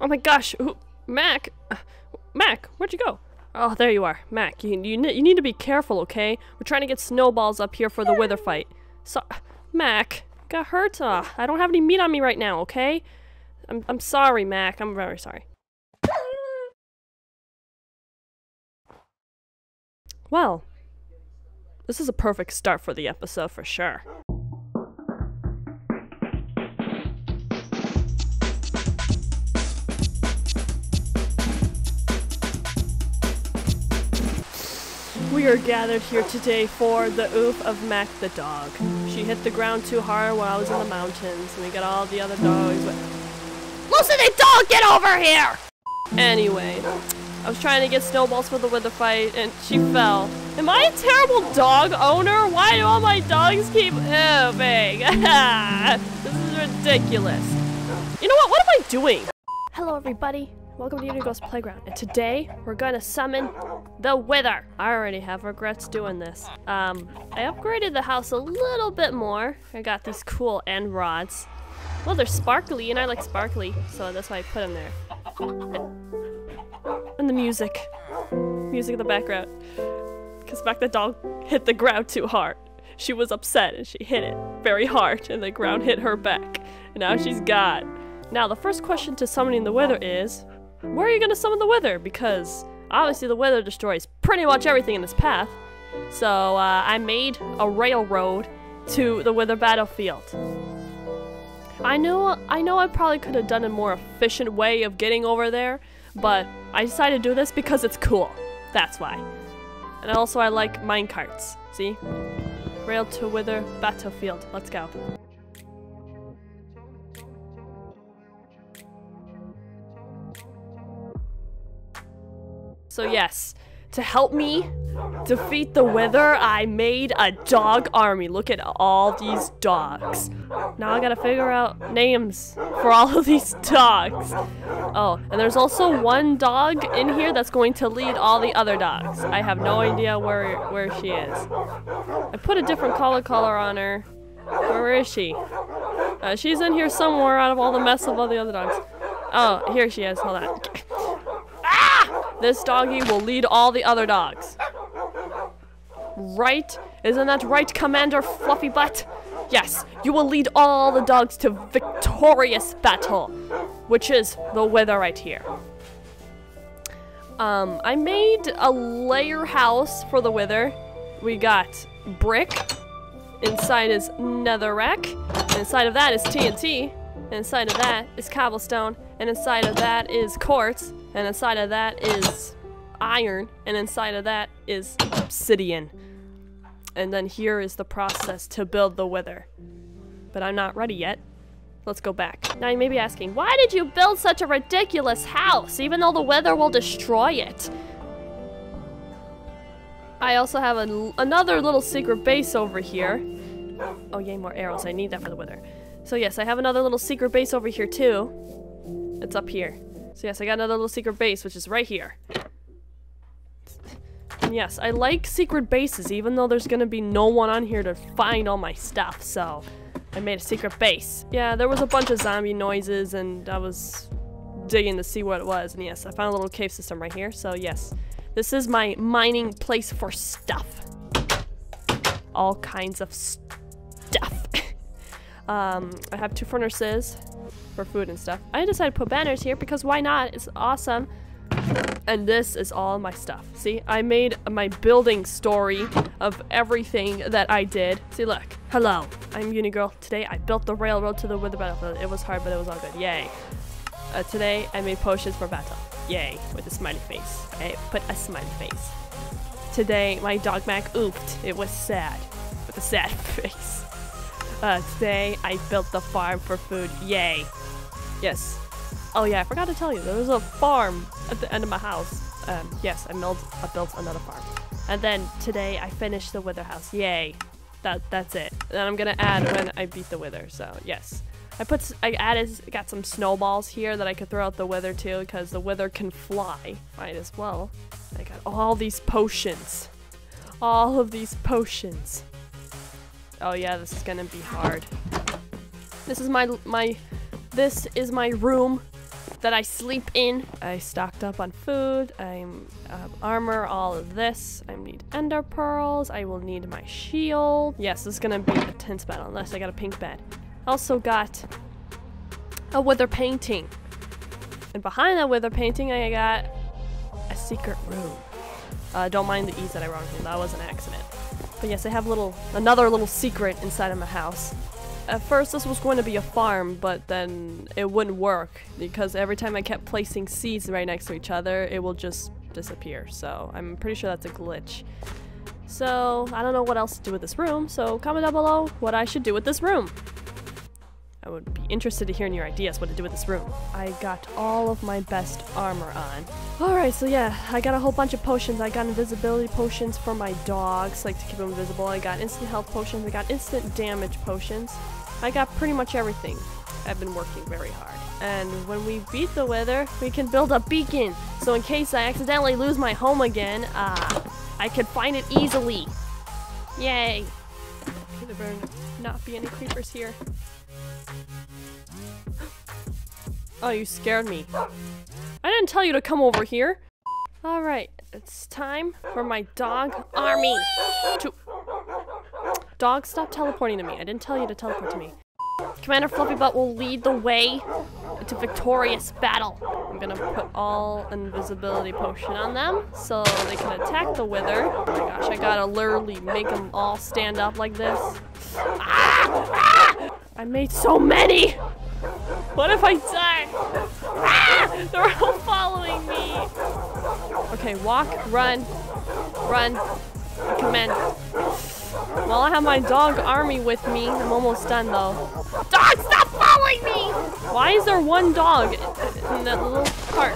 Oh my gosh, Mac, uh, Mac, where'd you go? Oh, there you are, Mac. You you, you need to be careful, okay? We're trying to get snowballs up here for the wither fight. So, Mac, got hurt. Uh, I don't have any meat on me right now, okay? I'm I'm sorry, Mac. I'm very sorry. Well, this is a perfect start for the episode for sure. We are gathered here today for the oof of Mac the dog. She hit the ground too hard while I was in the mountains, and we got all the other dogs. Lucy, the dog, get over here! Anyway, I was trying to get snowballs for the wither fight, and she fell. Am I a terrible dog owner? Why do all my dogs keep moving? this is ridiculous. You know what? What am I doing? Hello, everybody. Welcome to Unigirl's Playground. And today, we're gonna summon the Wither. I already have regrets doing this. Um, I upgraded the house a little bit more. I got these cool end rods. Well, they're sparkly, and I like sparkly, so that's why I put them there. And the music. Music in the background. Because Mac the dog hit the ground too hard. She was upset and she hit it very hard and the ground hit her back. And now she's gone. Now the first question to summoning the wither is, where are you going to summon the wither? Because obviously the wither destroys pretty much everything in this path. So uh, I made a railroad to the wither battlefield. I know I know I probably could have done a more efficient way of getting over there, but I decided to do this because it's cool. That's why. And also I like minecarts. See? Rail to Wither Battlefield. Let's go. So yes, to help me defeat the Wither, I made a dog army. Look at all these dogs. Now I gotta figure out names for all of these dogs. Oh, and there's also one dog in here that's going to lead all the other dogs. I have no idea where where she is. I put a different color color on her. Where is she? Uh, she's in here somewhere out of all the mess of all the other dogs. Oh, here she is. Hold on. This doggy will lead all the other dogs. Right? Isn't that right, Commander Fluffy Butt? Yes, you will lead all the dogs to victorious battle, which is the wither right here. Um, I made a layer house for the wither. We got brick. Inside is netherrack. Inside of that is TNT. And inside of that is cobblestone. And inside of that is quartz. And inside of that is iron. And inside of that is obsidian. And then here is the process to build the wither. But I'm not ready yet. Let's go back. Now you may be asking, why did you build such a ridiculous house, even though the wither will destroy it? I also have an, another little secret base over here. Oh yay, more arrows. I need that for the wither. So yes, I have another little secret base over here too. It's up here. So yes, I got another little secret base, which is right here. And yes, I like secret bases, even though there's gonna be no one on here to find all my stuff, so I made a secret base. Yeah, there was a bunch of zombie noises, and I was digging to see what it was, and yes, I found a little cave system right here, so yes. This is my mining place for stuff. All kinds of stuff. Um, I have two furnaces for food and stuff. I decided to put banners here because why not? It's awesome. And this is all my stuff. See, I made my building story of everything that I did. See, look. Hello, I'm Unigirl. Today I built the railroad to the wither battlefield. It was hard, but it was all good. Yay. Uh, today I made potions for battle. Yay, with a smiley face. I put a smiley face. Today my dog Mac oofed. It was sad, with a sad face. Uh, today I built the farm for food. Yay. Yes, Oh yeah, I forgot to tell you, there was a farm at the end of my house. Um, yes, I, built, I built another farm. And then today I finished the wither house. Yay. That That's it. And I'm gonna add when I beat the wither, so yes. I put, I added, got some snowballs here that I could throw out the wither too, because the wither can fly. Might as well. I got all these potions. All of these potions. Oh yeah, this is gonna be hard. This is my, my, this is my room that I sleep in. I stocked up on food. I'm um, armor, all of this. I need ender pearls. I will need my shield. Yes, this is gonna be a tense battle unless I got a pink bed. Also got a wither painting. And behind that wither painting, I got a secret room. Uh, don't mind the E's that I here. That was an accident. But yes, I have little another little secret inside of my house. At first this was going to be a farm, but then it wouldn't work because every time I kept placing seeds right next to each other, it will just disappear. So I'm pretty sure that's a glitch. So I don't know what else to do with this room, so comment down below what I should do with this room. I would be interested to hear your ideas what to do with this room. I got all of my best armor on. Alright, so yeah, I got a whole bunch of potions. I got invisibility potions for my dogs, like to keep them invisible. I got instant health potions. I got instant damage potions. I got pretty much everything. I've been working very hard. And when we beat the wither, we can build a beacon. So in case I accidentally lose my home again, uh, I can find it easily. Yay. There better not be any creepers here. Oh, you scared me. I didn't tell you to come over here. Alright, it's time for my dog army to... Dog, stop teleporting to me. I didn't tell you to teleport to me. Commander Fluffybutt will lead the way to victorious battle. I'm gonna put all invisibility potion on them so they can attack the wither. Oh my gosh, I gotta literally make them all stand up like this. Ah! Ah! I made so many! What if I die? Ah! They're all following me! Okay, walk, run, run, command. Well, I have my dog army with me. I'm almost done though. Dog, stop following me! Why is there one dog in that little part?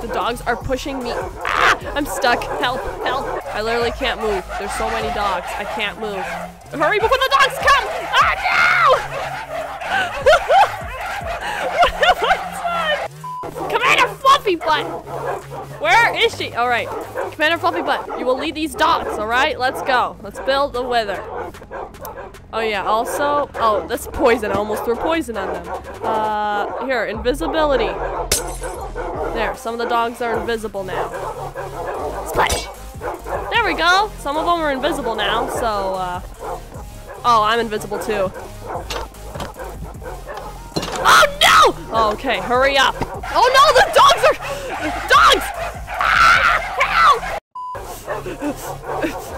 The dogs are pushing me. Ah! I'm stuck. Help, help. I literally can't move. There's so many dogs. I can't move. Hurry before the dogs come! Oh Fluffy Butt! Where is she? Alright. Commander Fluffy Butt, you will lead these dogs, alright? Let's go. Let's build the wither. Oh yeah, also, oh, that's poison. I almost threw poison on them. Uh, here, invisibility. There, some of the dogs are invisible now. Splash! There we go! Some of them are invisible now, so, uh, oh, I'm invisible too. Oh no! Oh, okay, hurry up. Oh no, the dogs are... Dogs! Ah, help!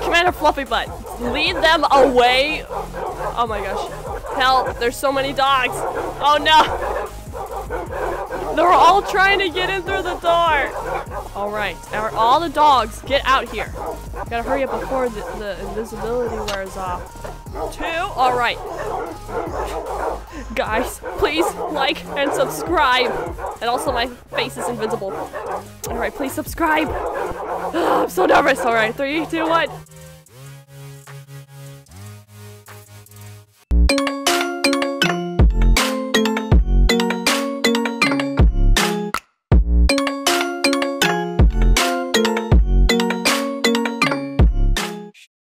Commander Fluffy Butt, lead them away. Oh my gosh. Help, there's so many dogs. Oh no! They're all trying to get in through the door. All right, now all the dogs, get out here. Gotta hurry up before the, the invisibility wears off. Two, all right. Guys, please like and subscribe. And also my face is invisible. All right, please subscribe. I'm so nervous. All right, three, two, one.